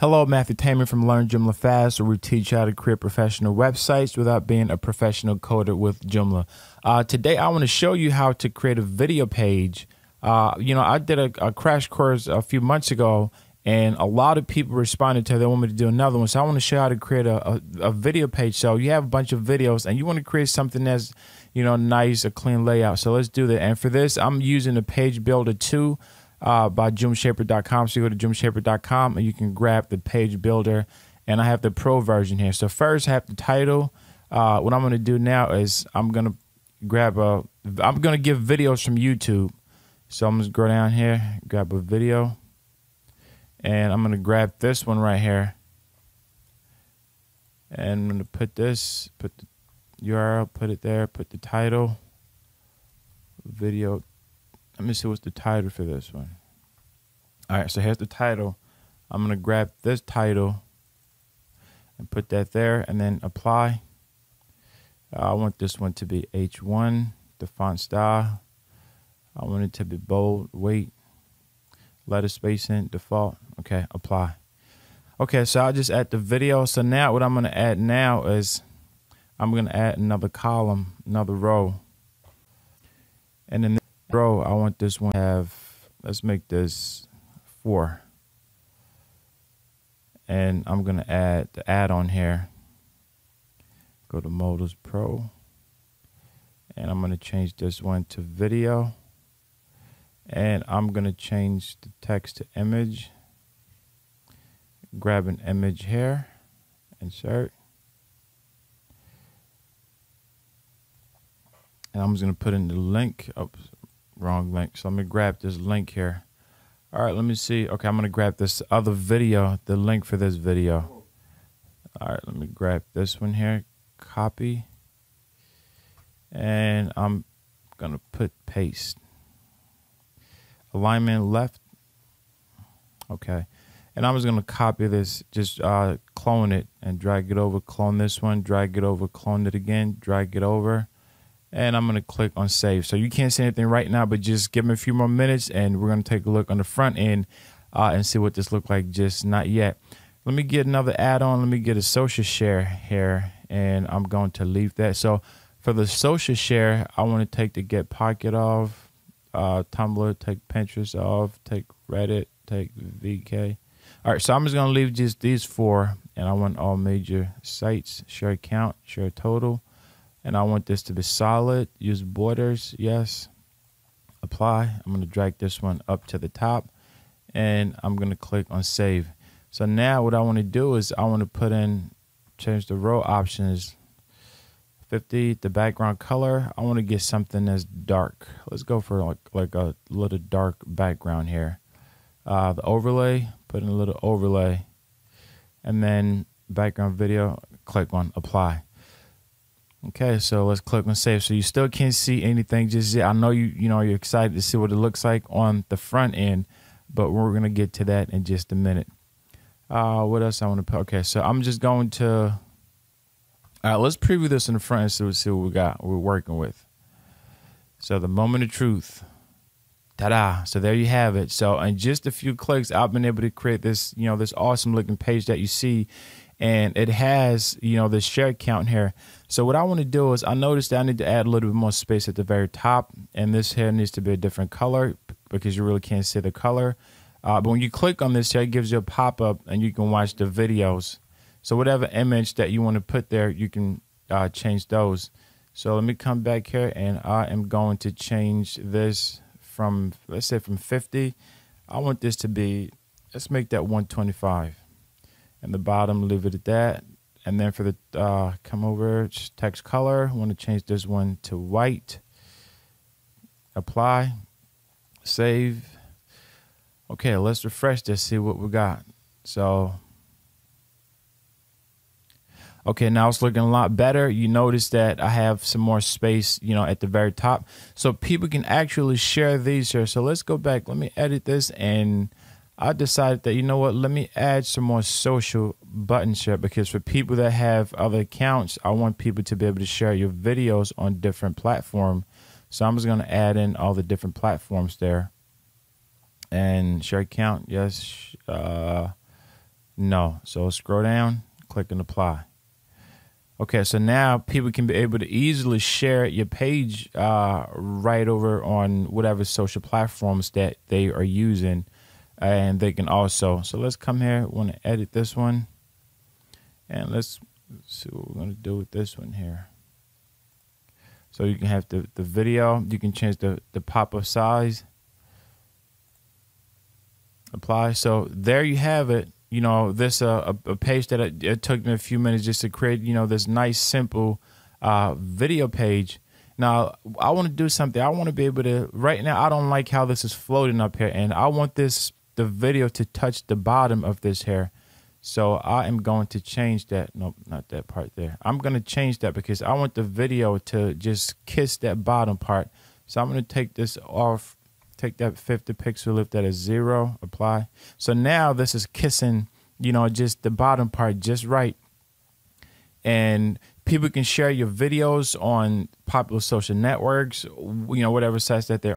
Hello, Mathew Tamin from Learn Joomla Fast, where we teach you how to create professional websites without being a professional coder with Joomla. Uh, today, I want to show you how to create a video page. Uh, you know, I did a, a, crash course a few months ago, and a lot of people responded to. it. They want me to do another one, so I want to show you how to create a, a, a video page. So you have a bunch of videos, and you want to create something that's you know nice, a clean layout. So let's do that. And for this, I'm using the Page Builder 2 uh, by joomshaper.com. So you go to joomshaper.com and you can grab the page builder. And I have the pro version here. So first I have the title. Uh, what I'm going to do now is I'm going to grab a, I'm going to give videos from YouTube. So I'm going to go down here, grab a video. And I'm going to grab this one right here. And I'm going to put this, put the URL, put it there, put the title, video let me see what's the title for this one. All right, so here's the title. I'm going to grab this title and put that there and then apply. Uh, I want this one to be H1, the font style. I want it to be bold, weight, letter spacing, default. Okay, apply. Okay, so I'll just add the video. So now what I'm going to add now is I'm going to add another column, another row. And then Bro, I want this one to have, let's make this four. And I'm going to add the add-on here. Go to Modals Pro. And I'm going to change this one to video. And I'm going to change the text to image. Grab an image here. Insert. And I'm just going to put in the link. Oops, wrong link. So let me grab this link here. All right, let me see. Okay, I'm going to grab this other video, the link for this video. All right, let me grab this one here, copy. And I'm going to put paste. Alignment left. Okay. And I'm just going to copy this, just uh, clone it and drag it over, clone this one, drag it over, clone it again, drag it over and I'm going to click on save. So you can't see anything right now, but just give me a few more minutes and we're going to take a look on the front end uh, and see what this look like just not yet. Let me get another add-on. Let me get a social share here and I'm going to leave that. So for the social share, I want to take the get pocket off, uh, Tumblr, take Pinterest off, take Reddit, take VK. All right, so I'm just going to leave just these four and I want all major sites, share count, share total and I want this to be solid. Use borders, yes. Apply. I'm going to drag this one up to the top and I'm going to click on save. So now what I want to do is I want to put in, change the row options. 50, the background color. I want to get something that's dark. Let's go for like, like a little dark background here. Uh, the overlay, put in a little overlay. And then background video, click on apply. Okay, so let's click on save. So you still can't see anything just yet. I know you you know you're excited to see what it looks like on the front end, but we're gonna get to that in just a minute. Uh, what else I want to? Okay, so I'm just going to. All right, let's preview this in the front and see, see what we got. We're working with. So the moment of truth. Ta-da! So there you have it. So in just a few clicks, I've been able to create this, you know, this awesome looking page that you see and it has you know the share count here. So what i want to do is i noticed that i need to add a little bit more space at the very top and this here needs to be a different color because you really can't see the color. Uh, but when you click on this here it gives you a pop-up and you can watch the videos. So whatever image that you want to put there you can uh, change those. So let me come back here and i am going to change this from let's say from 50 i want this to be let's make that 125 and the bottom leave it at that. And then for the uh, come over text color. I want to change this one to white. Apply. Save. Okay let's refresh this see what we got. So okay now it's looking a lot better. You notice that I have some more space you know at the very top. So people can actually share these here. So let's go back. Let me edit this and I decided that you know what, let me add some more social buttons here because for people that have other accounts, I want people to be able to share your videos on different platforms. So I'm just going to add in all the different platforms there. And share account, yes. Uh, No. So scroll down, click and apply. Okay, so now people can be able to easily share your page uh, right over on whatever social platforms that they are using. And they can also, so let's come here, want to edit this one. And let's, let's see what we're going to do with this one here. So you can have the, the video, you can change the, the pop-up size. Apply. So there you have it you know, this uh, a, a page that it, it, took me a few minutes just to create, you know, this nice, simple uh, video page. Now, I want to do something. I want to be able to, right now, I don't like how this is floating up here. And I want this, the video to touch the bottom of this hair. So I am going to change that. Nope, not that part there. I'm going to change that because I want the video to just kiss that bottom part. So I'm going to take this off take that 50 pixel lift that is zero, apply. So now this is kissing, you know, just the bottom part just right. And people can share your videos on popular social networks, you know, whatever sites that they're